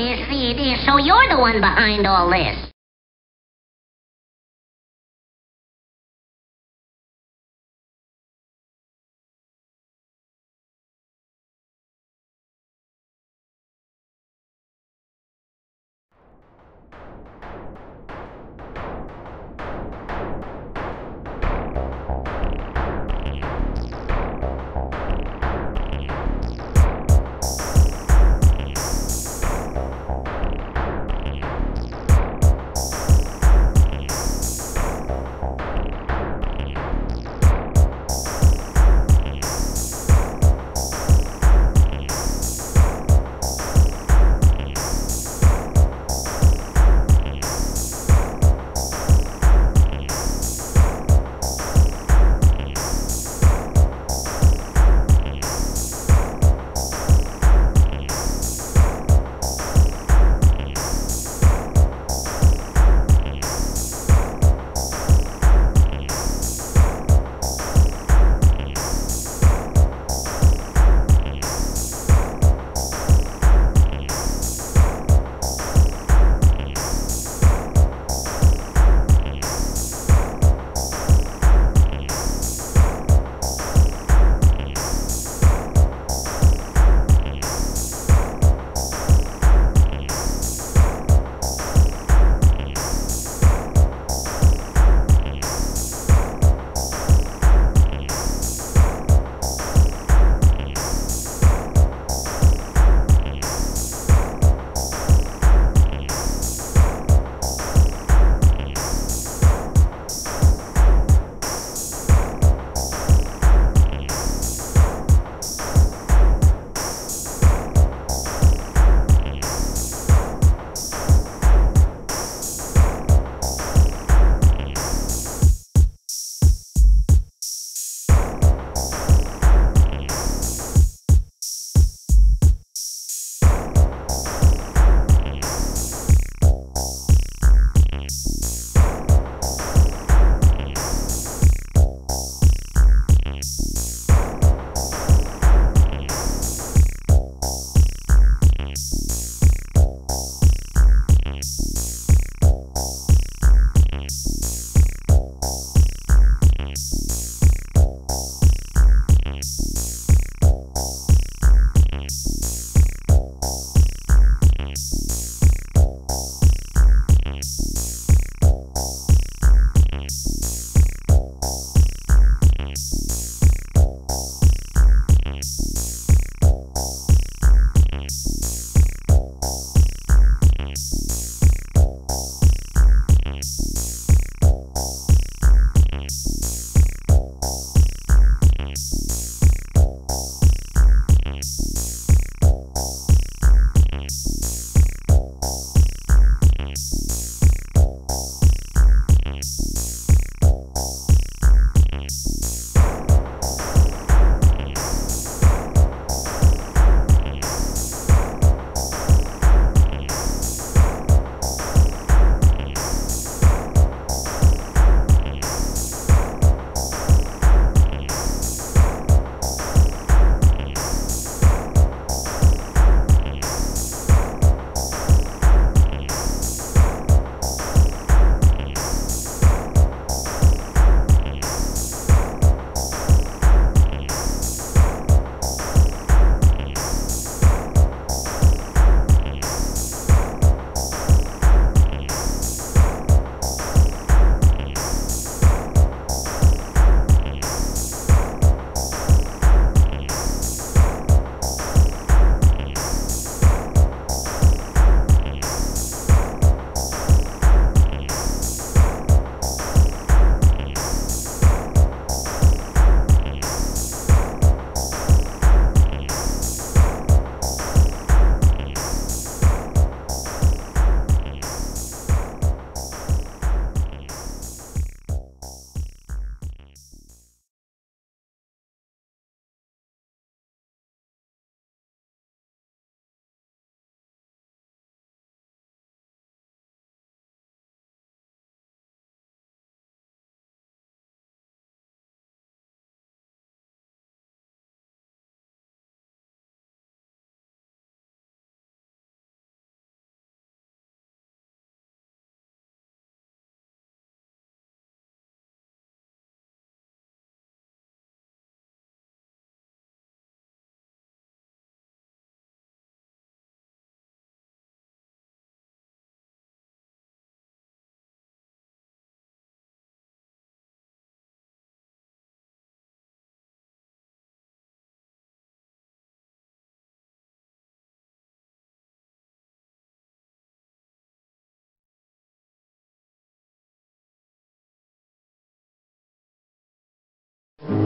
You see. So you're the one behind all this.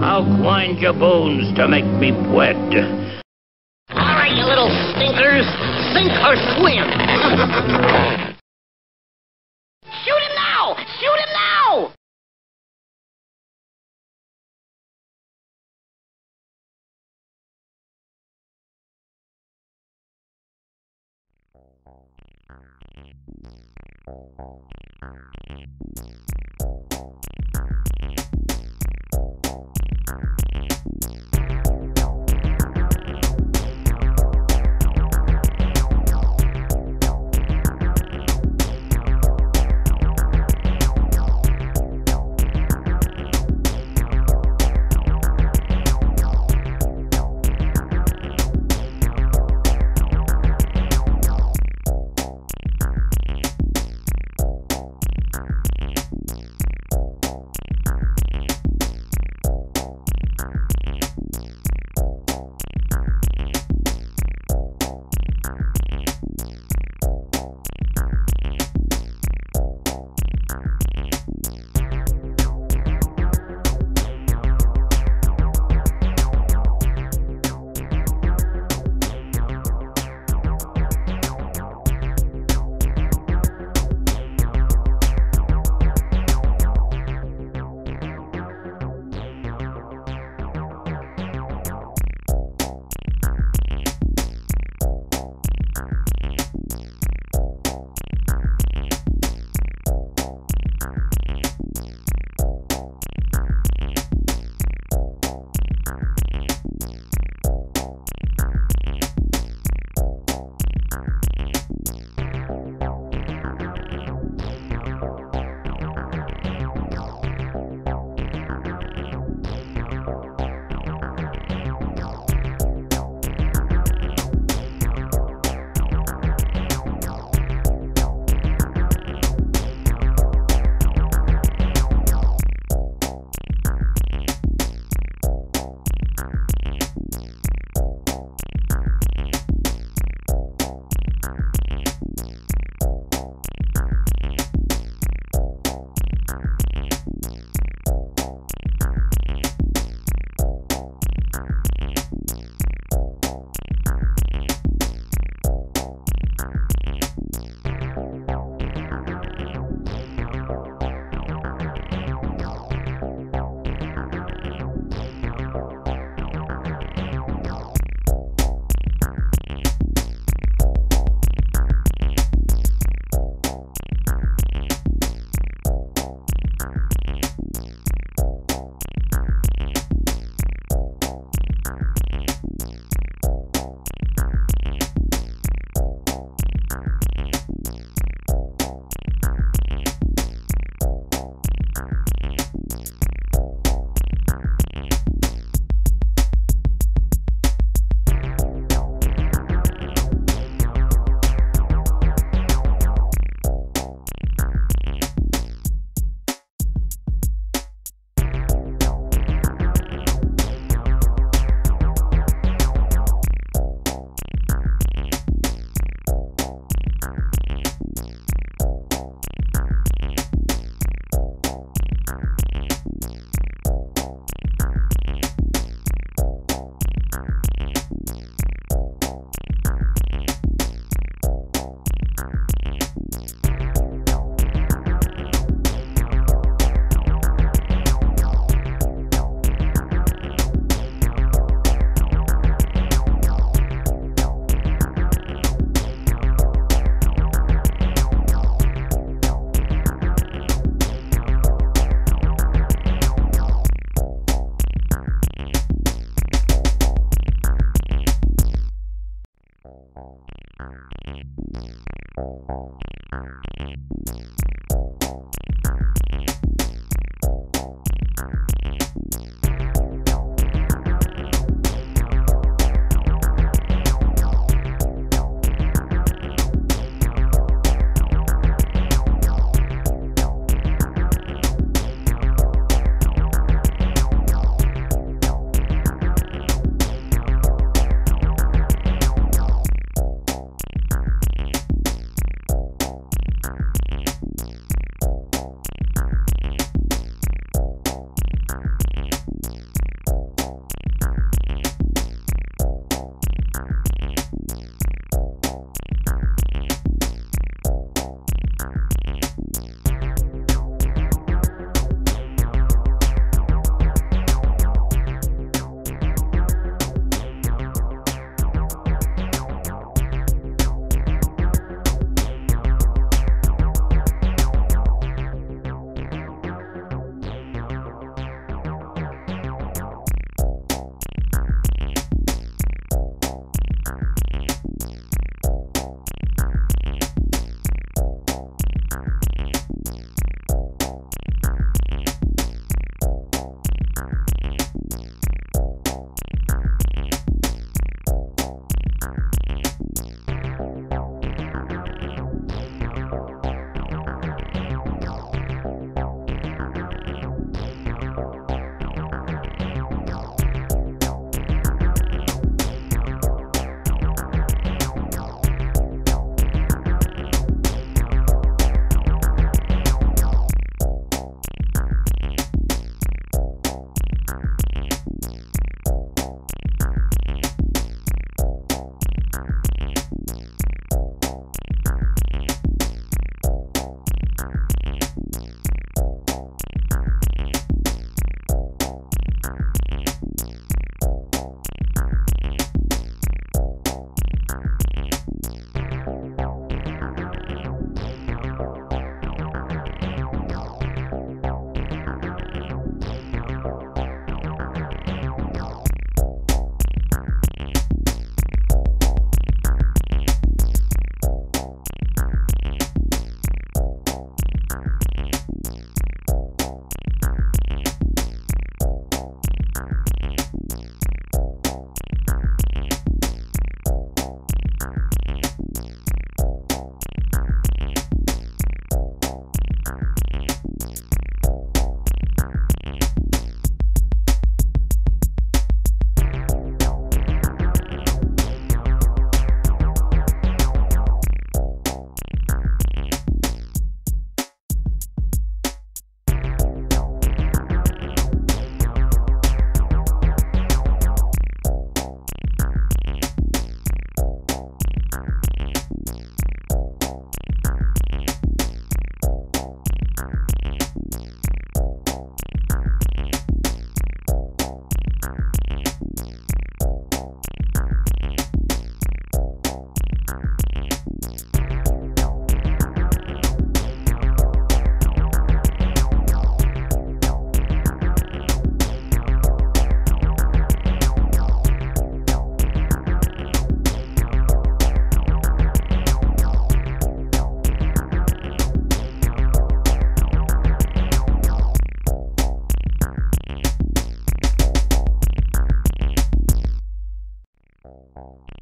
I'll grind your bones to make me wet. All right, you little stinkers. Sink or swim. Shoot him now! Shoot him now! home.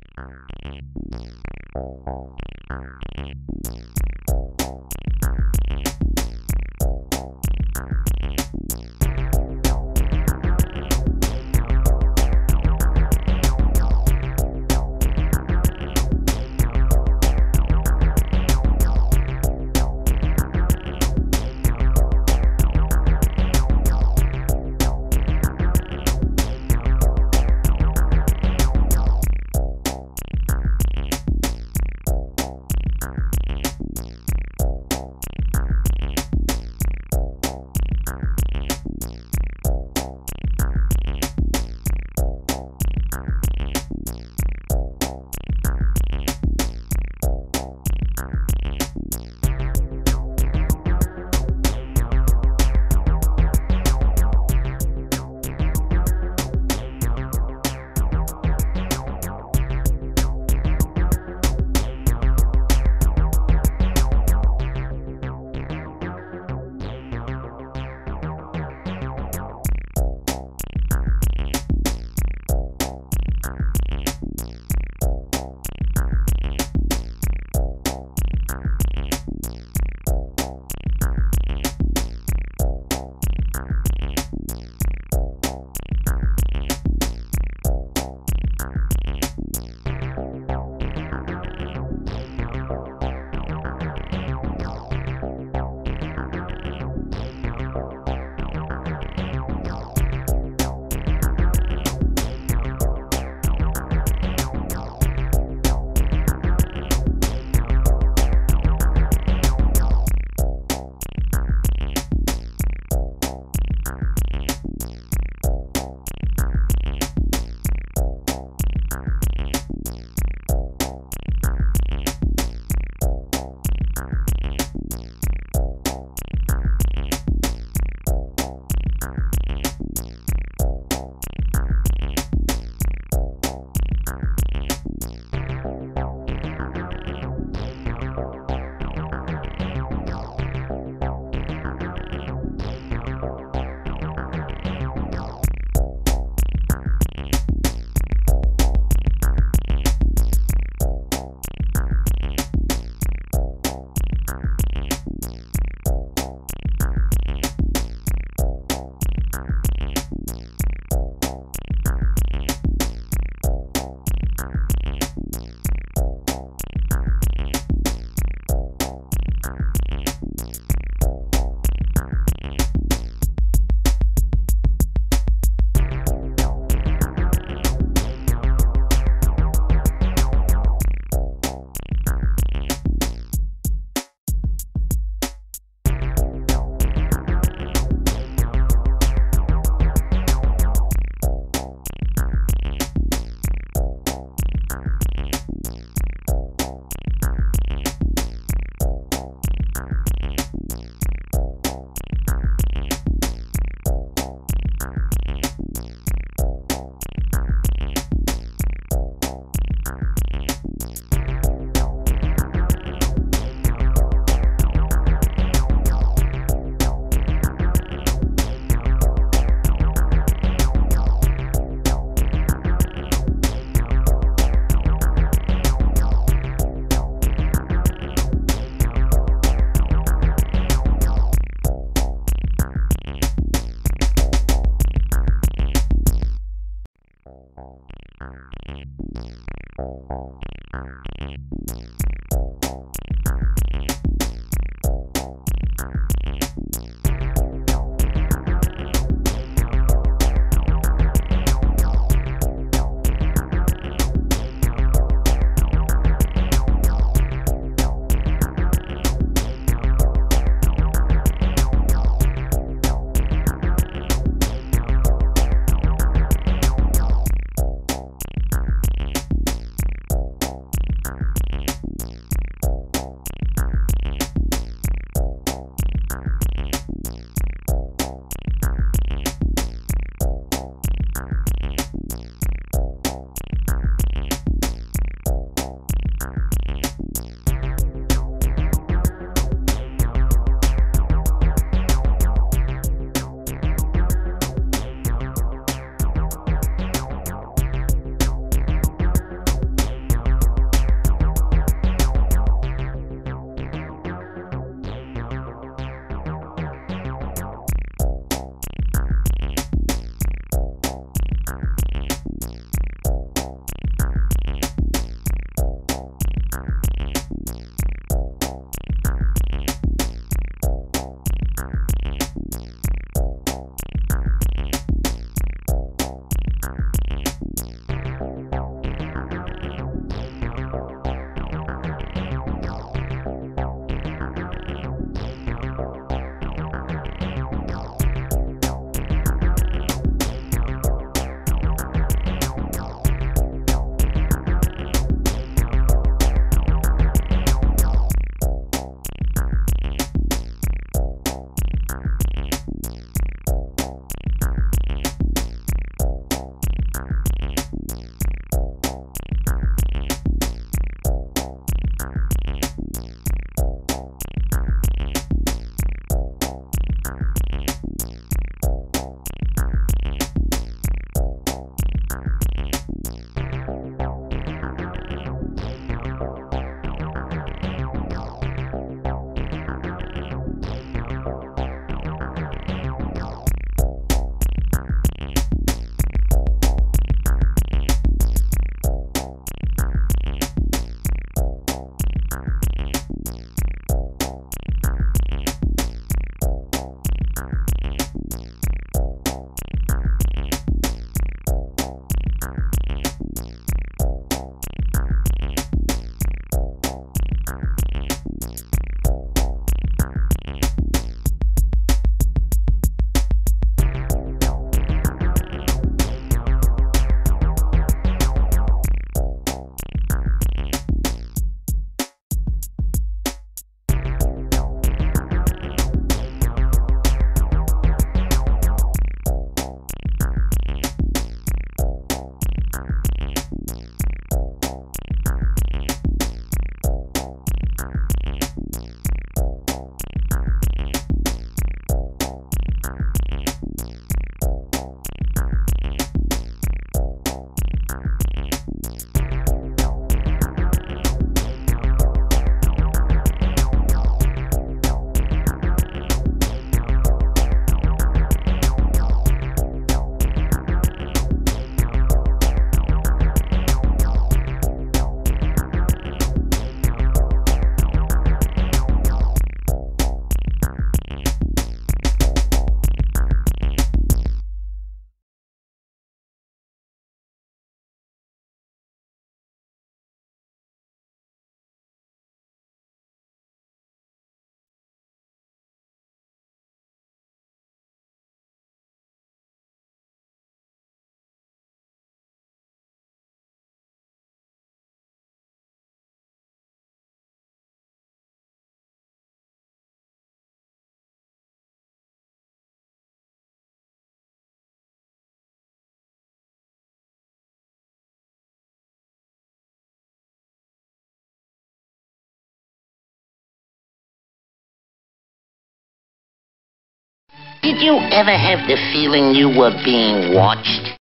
Did you ever have the feeling you were being watched?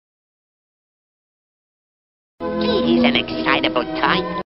He's an excitable type.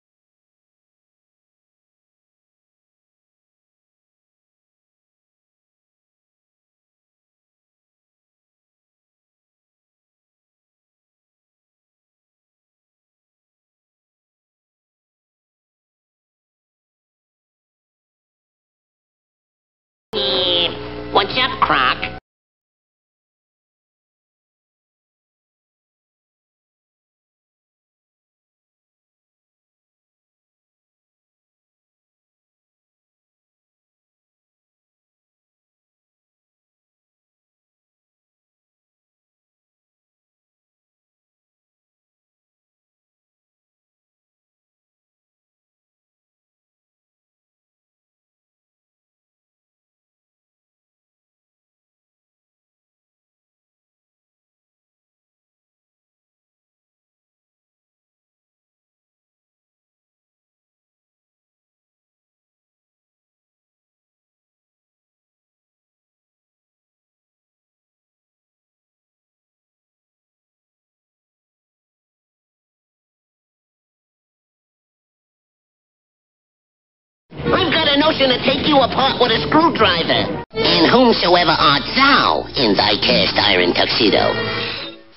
A notion to take you apart with a screwdriver. And whomsoever art thou in thy cast iron tuxedo?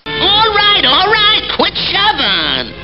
All right, all right, quit shoving.